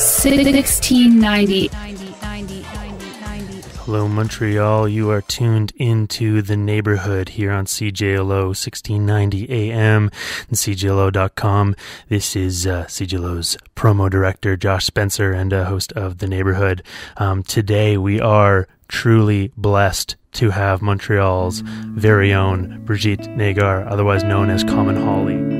1690. Hello, Montreal. You are tuned into the neighborhood here on CJLO 1690 AM and CJLO.com. This is uh, CJLO's promo director, Josh Spencer, and a host of The Neighborhood. Um, today, we are truly blessed to have Montreal's very own Brigitte Naggar, otherwise known as Common Holly.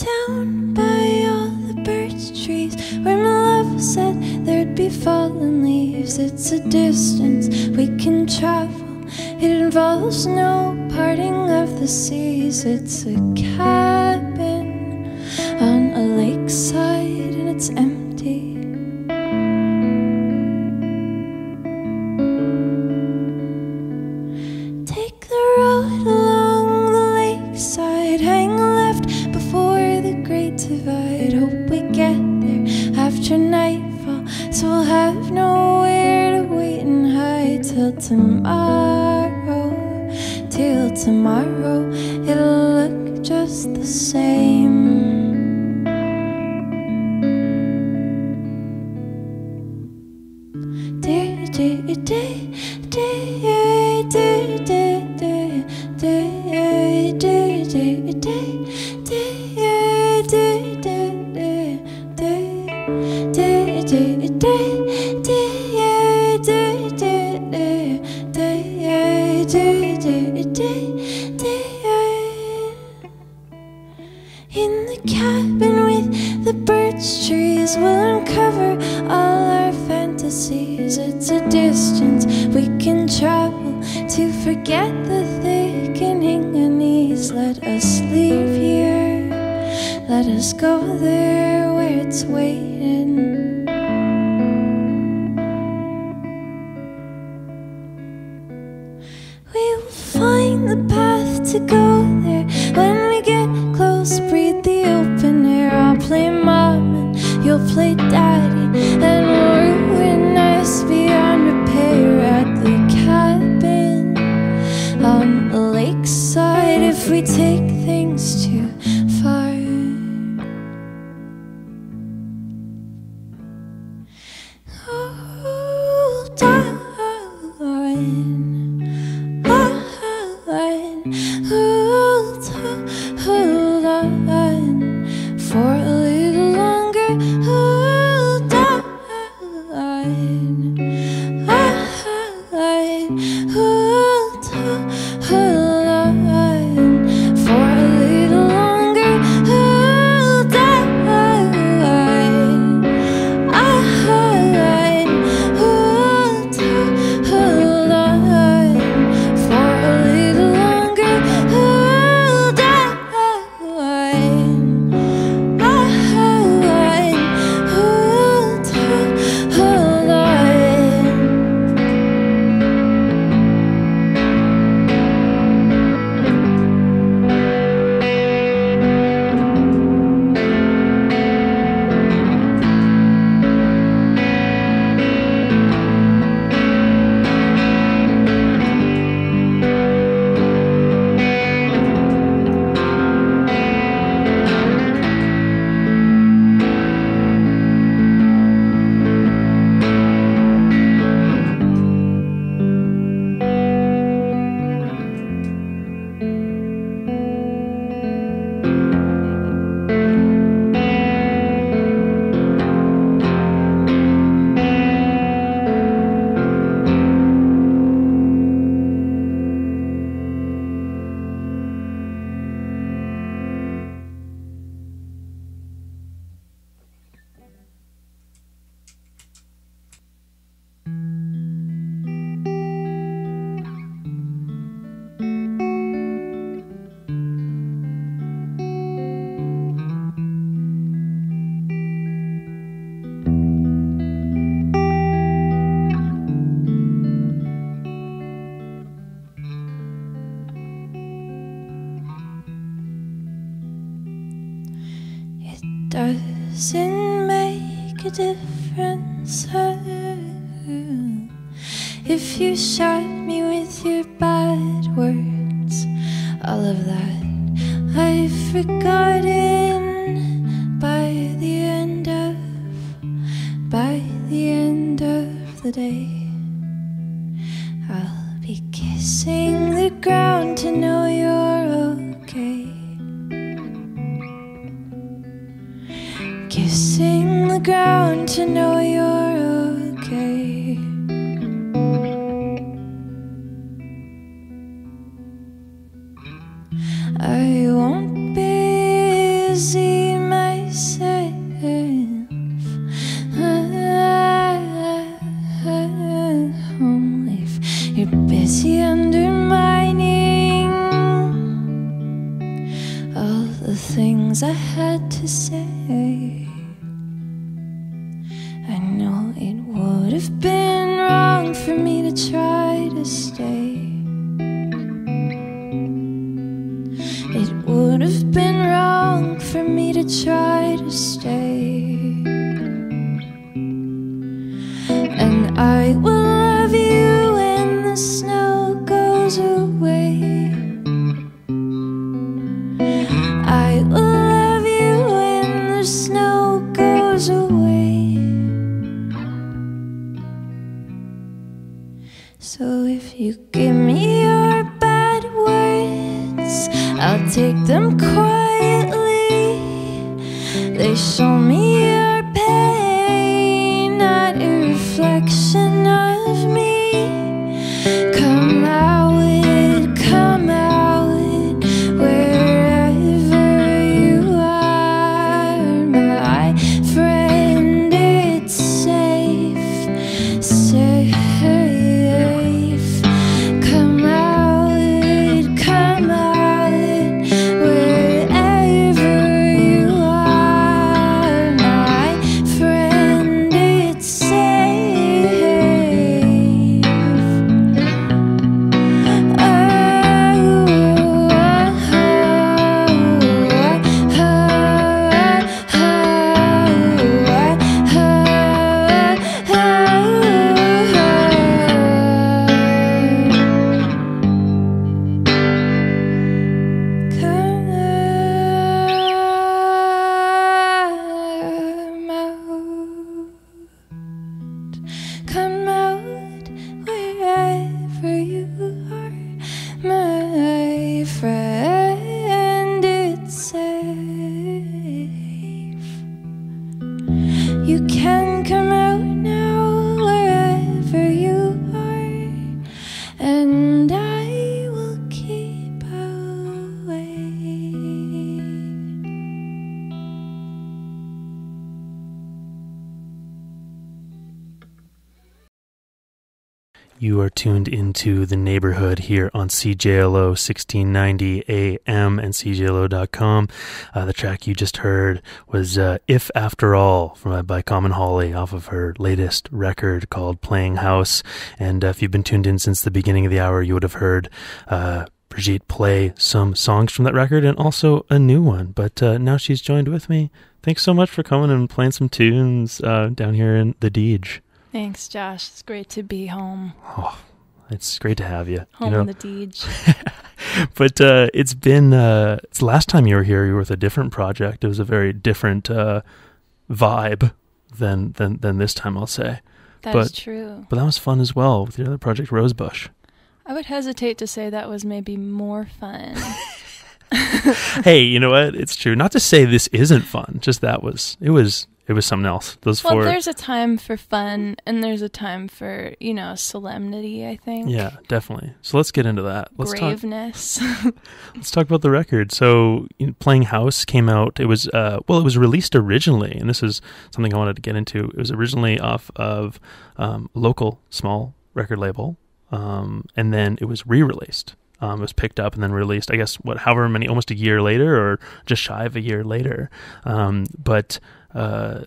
town by all the birch trees where my love said there'd be fallen leaves. It's a distance we can travel, it involves no parting of the seas. It's a cat. Kissing the ground to know you're I will love you in the snow tuned into the neighborhood here on CJLO 1690 AM and CJLO.com. Uh, the track you just heard was uh, If After All from, by Common Holly off of her latest record called Playing House. And uh, if you've been tuned in since the beginning of the hour, you would have heard uh, Brigitte play some songs from that record and also a new one. But uh, now she's joined with me. Thanks so much for coming and playing some tunes uh, down here in the Deej. Thanks, Josh. It's great to be home. Oh, it's great to have you. Home you know? in the Deej. but uh, it's been uh, it's last time you were here. You were with a different project. It was a very different uh, vibe than than than this time. I'll say, That is But- true. but that was fun as well with your other project, Rosebush. I would hesitate to say that was maybe more fun. hey, you know what? It's true. Not to say this isn't fun. Just that was it was it was something else. Those well, four. there's a time for fun and there's a time for, you know, solemnity, I think. Yeah, definitely. So let's get into that. Let's talk. Let's talk about the record. So, you know, Playing House came out. It was uh, well, it was released originally, and this is something I wanted to get into. It was originally off of um, local small record label, um, and then it was re-released. Um, it was picked up and then released. I guess what, however many, almost a year later, or just shy of a year later. Um, but uh,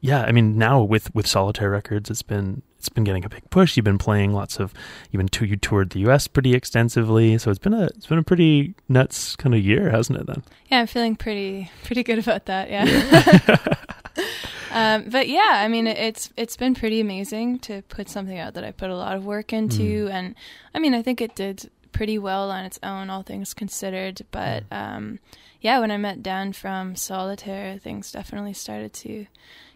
yeah, I mean, now with with Solitaire Records, it's been it's been getting a big push. You've been playing lots of, you've been to, you toured the U.S. pretty extensively, so it's been a it's been a pretty nuts kind of year, hasn't it? Then Yeah, I'm feeling pretty pretty good about that. Yeah. um, but yeah, I mean, it, it's it's been pretty amazing to put something out that I put a lot of work into, and I mean, I think it did pretty well on its own, all things considered. But um, yeah, when I met Dan from Solitaire, things definitely started to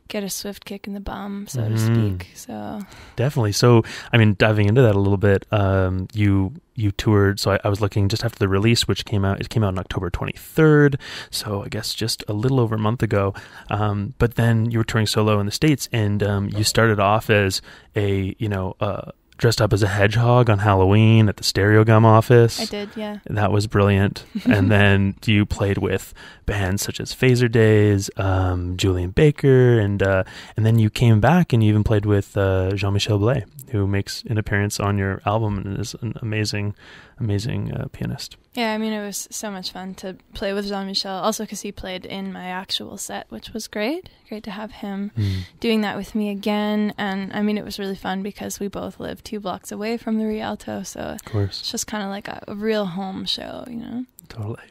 get a swift kick in the bum, so to Mhm. speak. So Definitely. So, I mean, diving into that a little bit, um, you you toured. So I, I was looking just after the release, which came out. It came out on October 23rd. So I guess just a little over a month ago. Um, but then you were touring solo in the states, and um, you started off as a you know uh, dressed up as a hedgehog on Halloween at the Stereogum office. I did, yeah. That was brilliant. and then you played with bands such as Fazerdaze, um, Julien Baker, and uh, and then you came back and you even played with uh, Jean Michel Blais, who makes an appearance on your album and is an amazing, amazing uh, pianist. Yeah, I mean, it was so much fun to play with Jean Michel, also because he played in my actual set, which was great. Great to have him doing that with me again. And I mean, it was really fun because we both live two blocks away from the Rialto. So Of course, it's just kind of like a, a real home show, you know? totally.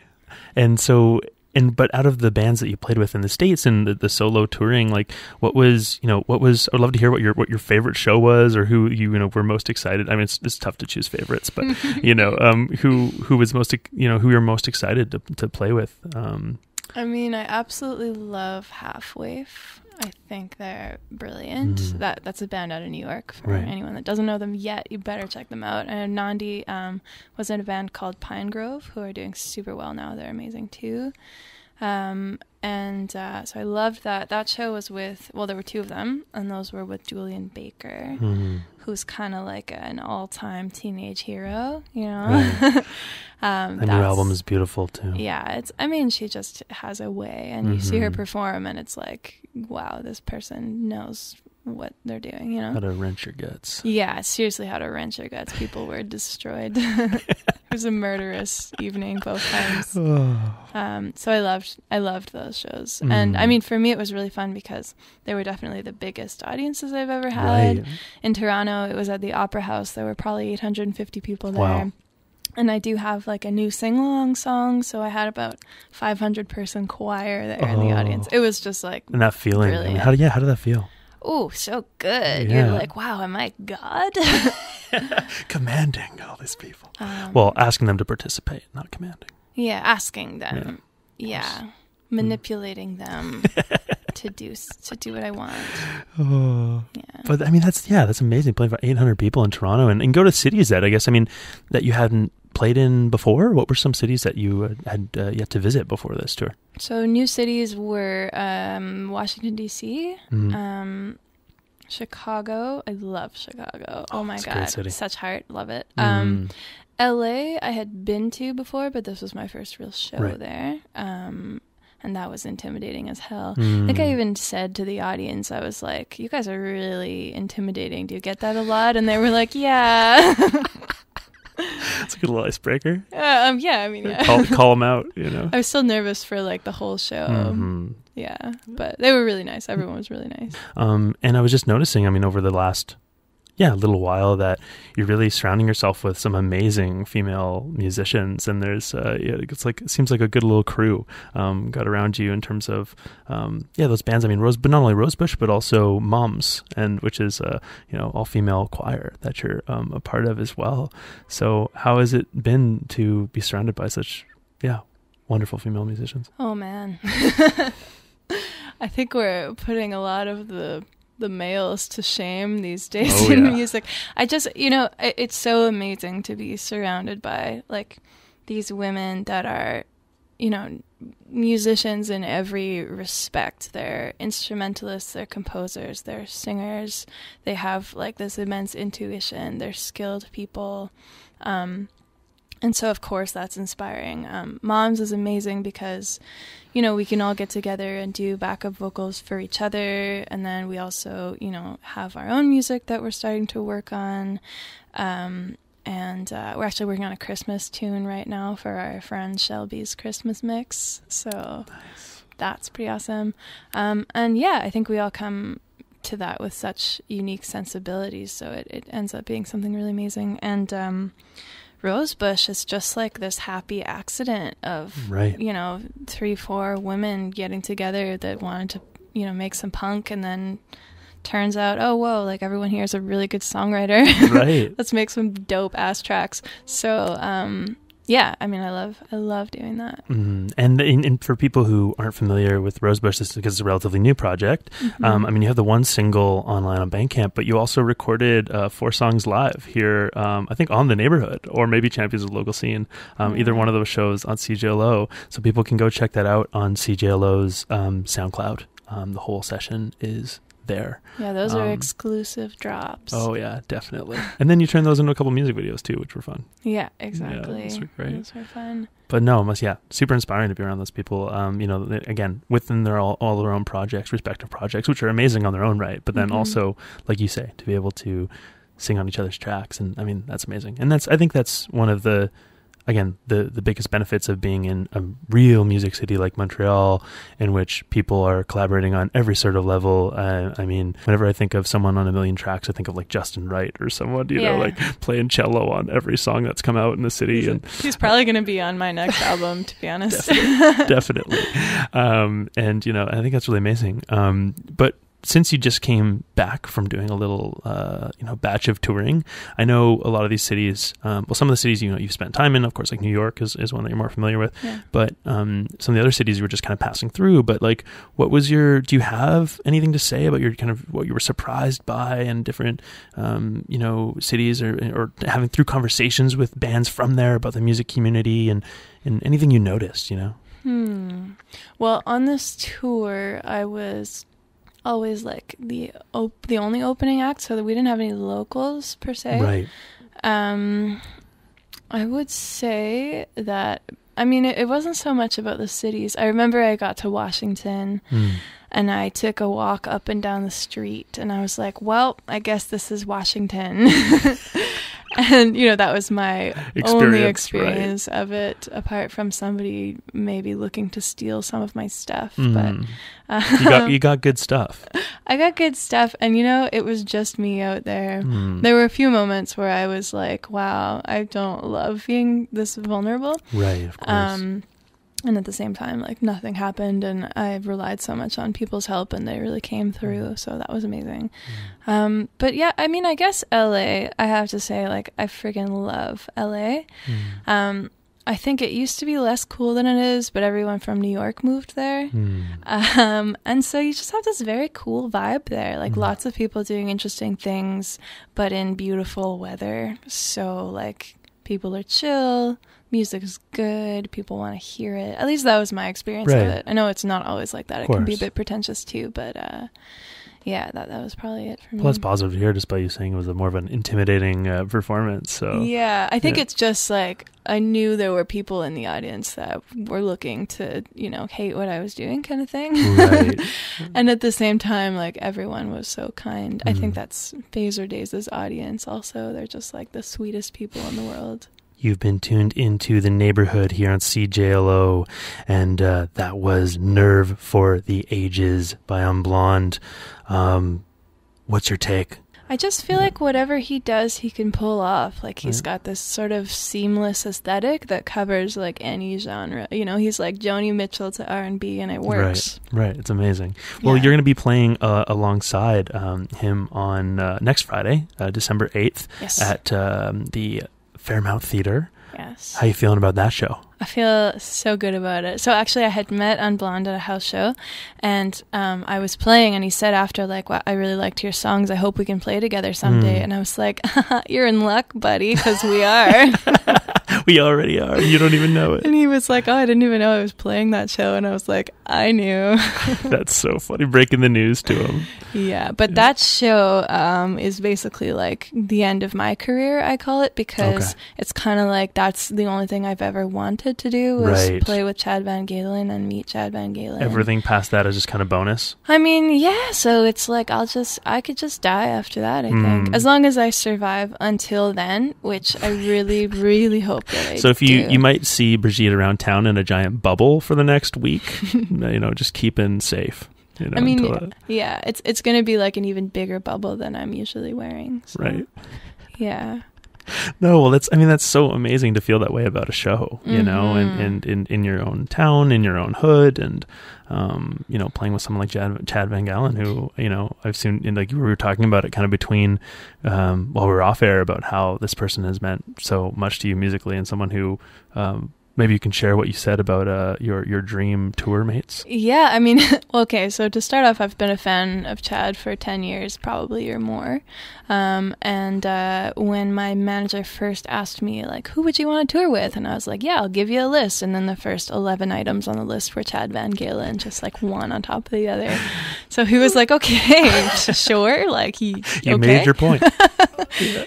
And so. And but out of the bands that you played with in the states and the, the solo touring, like what was you know what was I'd love to hear what your what your favorite show was or who you you know were most excited. I mean, it's, it's tough to choose favorites, but you know um, who who was most you know who you're most excited to to play with. Um, I mean, I absolutely love Half Waif. I think they're brilliant. Mm. That that's a band out of New York. For Right. anyone that doesn't know them yet, you better check them out. And Nandi um, was in a band called Pinegrove, who are doing super well now. They're amazing too. Um, and uh, so I loved that. That show was with well, there were two of them, and those were with Julien Baker, mhm. Who's kind of like an all-time teenage hero. You know. Right. um, And your album is beautiful too. yeah, it's. I mean, she just has a way, and you see her Mhm. perform, and it's like, wow, this person knows what they're doing. You know? How to wrench your guts. Yeah, seriously, how to wrench your guts. People were destroyed. it was a murderous evening both times. Um, so I loved, I loved those shows, and I Mm. mean, for me, it was really fun because they were definitely the biggest audiences I've ever had Right. in Toronto. It was at the Opera House. There were probably 850 people there. Wow. And I do have like a new sing along song, so I had about 500 person choir there in the Oh. audience. It was just like, And that feeling. I mean, Brilliant. how do yeah? How did that feel? Oh, so good. Yeah. You're like, wow, am I God? Commanding all these people. um, Well, asking them to participate, not commanding. yeah, asking them, yeah, manipulating them to do to do what I want. Oh. Yeah. But I mean, that's yeah, that's amazing. Playing for 800 people in Toronto and, and go to cities that I guess I mean that you hadn't played in before. What were some cities that you uh, had uh, yet to visit before this tour? So new cities were um, Washington D.C., Mhm. um, Chicago. I love Chicago. Oh, Oh, my god, such heart, love it. Um, Mm. L.A. I had been to before, but this was my first real show Right. there, um, and that was intimidating as hell. I Mm. think I even said to the audience, I was like, "You guys are really intimidating. Do you get that a lot?" And they were like, "Yeah, It's a good little icebreaker. Uh, um, yeah." I mean, yeah. Call call them out. You know. I was still nervous for like the whole show. Mhm. Yeah, but they were really nice. Everyone was really nice. Um, and I was just noticing, I mean, over the last, yeah, a little while that you're really surrounding yourself with some amazing female musicians. And there's, uh, it's like, it seems like a good little crew, um, got around you in terms of, um, yeah, those bands. I mean, Rose, but not only Rosebush, but also Moms, and which is, uh, you know, all female choir that you're, um, a part of as well. So how has it been to be surrounded by such, yeah, wonderful female musicians? Oh man. I think we're putting a lot of the the males to shame these days Oh, in yeah. music. I just, you know, it, it's so amazing to be surrounded by like these women that are, you know, musicians in every respect. They're instrumentalists, they're composers, they're singers. They have like this immense intuition. They're skilled people. Um, and so, of course, that's inspiring. Um, Moms is amazing because, you know, we can all get together and do backup vocals for each other. And then we also, you know, have our own music that we're starting to work on. Um, and uh, we're actually working on a Christmas tune right now for our friend Shelby's Christmas mix. So that's pretty awesome. Um, and yeah, I think we all come to that with such unique sensibilities. So it, it ends up being something really amazing. And um, Rosebush is just like this happy accident of, Right. you know, three, four women getting together that wanted to, you know, make some punk and then turns out, oh, whoa, like everyone here is a really good songwriter. Right. Let's make some dope ass tracks. So, um, yeah, I mean, I love, I love doing that. Mm. And, and and for people who aren't familiar with Rosebush, this is because it's a relatively new project. Um, I mean, you have the one single online on Bandcamp, but you also recorded uh, four songs live here. Um, I think on the neighborhood, or maybe Champions of the Local Scene. Um, Either one of those shows on CJLO, so people can go check that out on CJLO's um, SoundCloud. Um, the whole session is there. Yeah, those are Um, exclusive drops. Oh yeah, definitely. and then you turn those into a couple music videos too, which were fun. yeah, exactly. those are great. Those are fun. But no, must yeah, super inspiring to be around those people. Um, you know, again, within their all, all their own projects, respective projects, which are amazing on their own right. But then Mhm. also, like you say, to be able to sing on each other's tracks, and I mean, that's amazing. And that's I think that's one of the again the the biggest benefits of being in a real music city like Montreal, in which people are collaborating on every sort of level. Uh, I mean, whenever I think of someone on a million tracks, I think of like Justin Wright or someone you know like playing cello on every song that's come out in the city and He's probably going to be on my next album, to be honest. definitely. Um, and you know, I think that's really amazing. Um, but since you just came back from doing a little, uh, you know, batch of touring, I know a lot of these cities. Um, well, some of the cities you know you've spent time in, of course, like New York is, is one that you're more familiar with. Yeah. But um, some of the other cities you were just kind of passing through. But like, what was your? Do you have anything to say about your kind of what you were surprised by in different, um, you know, cities or or having through conversations with bands from there about the music community and and anything you noticed? You know. Hmm. Well, on this tour, I was always like the op- the only opening act, so that we didn't have any locals per se. Right. Um, I would say that. I mean, it, it wasn't so much about the cities. I remember I got to Washington Mm. And I took a walk up and down the street, and I was like, "Well, I guess this is Washington." and you know, that was my only Experience, experience of it, apart from somebody maybe looking to steal some of my stuff. Mm. But uh, you got you got good stuff. I got good stuff, and you know, it was just me out there. Mm. There were a few moments where I was like, "Wow, I don't love being this vulnerable." Right, of course. Um, and at the same time, like nothing happened, and i've relied so much on people's help, and they really came through. So that was amazing. Um, but yeah, I mean, I guess LA. I have to say, like, I friggin' love LA. Mm. Um, I think it used to be less cool than it is, but everyone from New York moved there. Mm. Um, and so you just have this very cool vibe there. Like Mhm. lots of people doing interesting things, but in beautiful weather. So like people are chill, music is good, people want to hear it. At least that was my experience Right. of it. I know it's not always like that. Of It can be a bit pretentious too, but uh, yeah, that that was probably it for me. Well, it's positive to hear, despite you saying it was a more of an intimidating uh, performance. So Yeah, I think Yeah. it's just like I knew there were people in the audience that were looking to, you know, hate what I was doing kind of thing. Right. and at the same time, like everyone was so kind. I think Mhm. that's Fazerdaze' audience also. They're just like the sweetest people in the world. You've been tuned into the neighborhood here on CJLO, and uh, that was Nerve for the Ages by Unblonde. Um, what's your take? I just feel like whatever he does, he can pull off. Like he's Right. got this sort of seamless aesthetic that covers like any genre. You know, he's like Joni Mitchell to R and B, and it works. Right, it's amazing. Well, Yeah. you're going to be playing uh, alongside um, him on uh, next Friday, uh, December 8th, Yes. at um, the Fairmount Theater. yes. How you feeling about that show? I feel so good about it. So actually, I had met Unblonde at a house show, and um, I was playing, and he said after, like, wow, I really liked your songs. I hope we can play together someday. Mm. And I was like, you're in luck, buddy, because we are. we already are. You don't even know it. and he was like, oh, I didn't even know I was playing that show. And I was like, I knew. That's so funny. Breaking the news to him. Yeah, but that show um, is basically like the end of my career, I call it, because Okay. it's kind of like that's the only thing I've ever wanted to do was Right. play with Chad VanGaalen and meet Chad VanGaalen. Everything past that is just kind of bonus. I mean, yeah, so it's like I'll just I could just die after that, I Hmm. think. As long as I survive until then, which I really really hope that I do. So if you do. you might see Brigitte around town in a giant bubble for the next week, you know, just keeping safe. You know, I mean, uh, yeah, it's it's gonna be like an even bigger bubble than I'm usually wearing. So, right. Yeah. No, well, that's. I mean, that's so amazing to feel that way about a show, you know, and, Mhm. and in in your own town, in your own hood, and um, you know, playing with someone like Chad, Chad VanGaalen, who you know I've seen, and like we were talking about it kind of between um, while we were off air about how this person has meant so much to you musically, and someone who um, maybe you can share what you said about uh, your your dream tour mates. Yeah, I mean, okay, so to start off, I've been a fan of Chad for 10 years, probably or more. Um, and uh, when my manager first asked me, like, who would you want to tour with? And I was like, yeah, I'll give you a list. And then the first 11 items on the list were Chad VanGaalen, just like one on top of the other. So he was like, okay, sure. Like, he, You okay. made your point.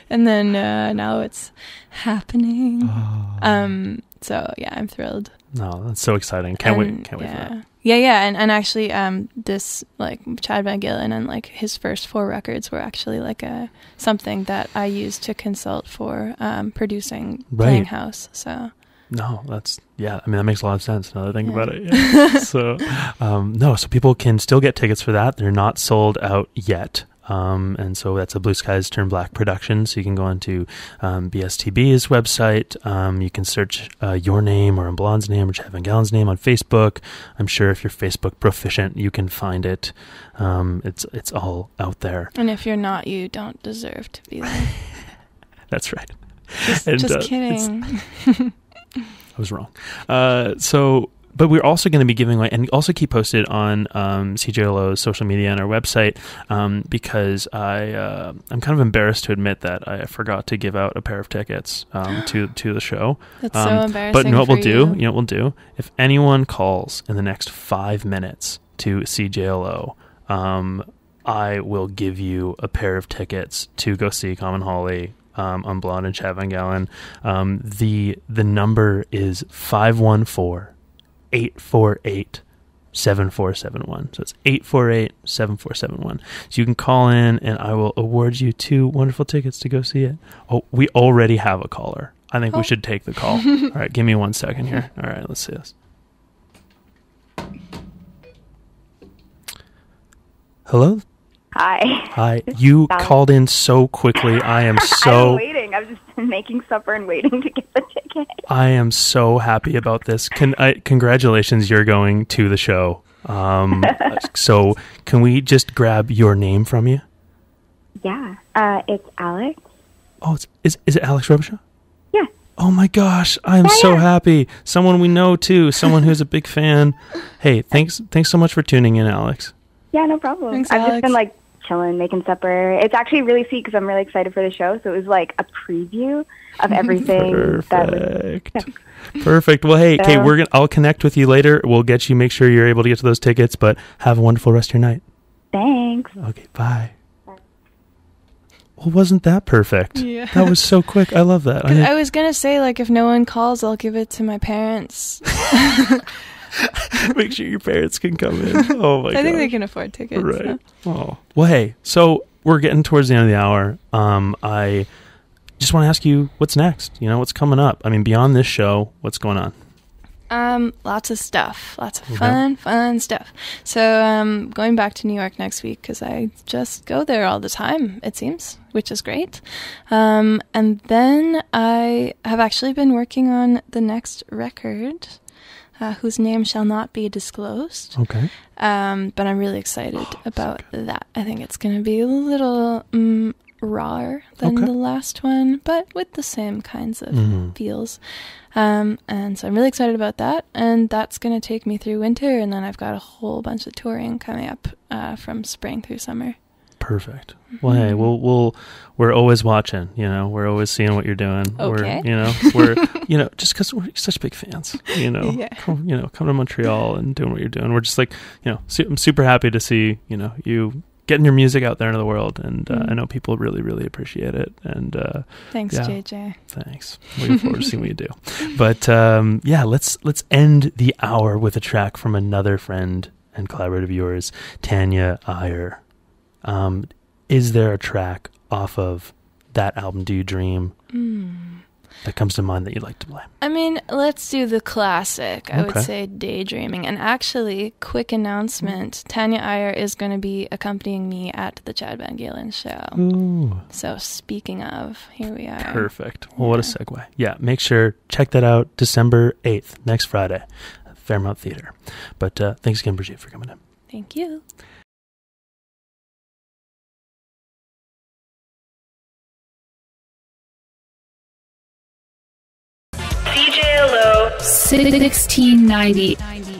and then uh, now it's happening. Oh. Um, so yeah, I'm thrilled. no, that's so exciting. Can't wait. Can't wait for yeah. that. Yeah, yeah, and, and actually, um, this like Chad VanGaalen and like his first four records were actually like a something that I used to consult for um, producing playing house. So No, that's yeah. I mean, that makes a lot of sense now that I think Yeah. about it. Yeah. so, um, no, so people can still get tickets for that. They're not sold out yet. Um, and so that's a Blue Skies Turn Black production. So you can go onto um, BSTB's website. Um, you can search uh, your name or Blonde's name or Chad VanGaalen's name on Facebook. I'm sure if you're Facebook proficient, you can find it. Um, it's it's all out there. and if you're not, you don't deserve to be there. That's right. Just, And, just uh, kidding. I was wrong. Uh, so, but we're also going to be giving away, and also keep posted on um, CJLO's social media and our website, um, because I uh, I'm kind of embarrassed to admit that I forgot to give out a pair of tickets um, to to the show. That's um, so embarrassing. But you know what we'll do? you. You know what we'll do? If anyone calls in the next five minutes to CJLO, um, I will give you a pair of tickets to go see Common Holly um, Unblonde and Chad VanGaalen. Um, the the number is 514 848 7471. So it's 848 7471. So you can call in and I will award you two wonderful tickets to go see it. Oh, we already have a caller. I think Oh. we should take the call. All right, give me one second here. All right, let's see this. Hello? Hi. Hi. You Alex. called in so quickly. I am so I'm so waiting. I've just been making supper and waiting to get the ticket. I am so happy about this. Can I, congratulations, you're going to the show. Um, so can we just grab your name from you? Yeah. Uh, it's Alex. Oh, it's, is is it Alex Robichaud? Yeah. Oh my gosh, I'm Yeah, so yeah. happy. Someone we know too. Someone who's a big fan. Hey, thanks thanks so much for tuning in, Alex. Yeah, no problem. Thanks, I've Alex. just been like chilling, making supper. It's actually really sweet because I'm really excited for the show. So it was like a preview of everything that was. Perfect. Perfect. Well, hey, Kate, we're gonna. I'll connect with you later. We'll get you. Make sure you're able to get to those tickets. But have a wonderful rest of your night. Thanks. Okay. Bye. Well, wasn't that perfect? Yeah. That was so quick. I love that. I 'Cause mean, I was gonna say like if no one calls, I'll give it to my parents. make sure your parents can come in. Oh my god. I think they can afford tickets. Right. so. Oh. Well, hey. So we're getting towards the end of the hour. Um, I just want to ask you what's next. You know, what's coming up? I mean, beyond this show, what's going on? Um, lots of stuff, lots of Okay. fun, fun stuff. So, um, going back to New York next week because I just go there all the time. It seems, which is great. Um, and then I have actually been working on the next record, uh, whose name shall not be disclosed. Okay. Um, but I'm really excited Oh, so about that. I think it's going to be a little um, rawer than Okay. the last one, but with the same kinds of Mhm. feels. Um, and so I'm really excited about that. And that's going to take me through winter. And then I've got a whole bunch of touring coming up uh, from spring through summer. Perfect. Well, hey, we'll we'll we're always watching. You know, we're always seeing what you're doing. Okay. We're you know we're you know just because we're such big fans. You know, Yeah. come, you know, come to Montreal and doing what you're doing. We're just like you know, su- I'm super happy to see you know you getting your music out there into the world, and uh, Mm. I know people really really appreciate it. And uh, Thanks, Yeah. JJ. thanks. Looking forward to seeing what you do. But um, yeah, let's let's end the hour with a track from another friend and collaborator of yours, Thanya Iyer. Um, is there a track off of that album, Do You Dream, Mm. that comes to mind that you'd like to play? I mean, let's do the classic. I would say Daydreaming. And actually, quick announcement Thanya Iyer is going to be accompanying me at the Chad VanGaalen show. Ooh, So, speaking of, here we are. perfect. Well, what a segue. Yeah, make sure check that out December 8th, next Friday, Fairmount Theater. But uh, thanks again, Brigitte, for coming in. Thank you. CJLO 1690. 90, 90, 90, 90.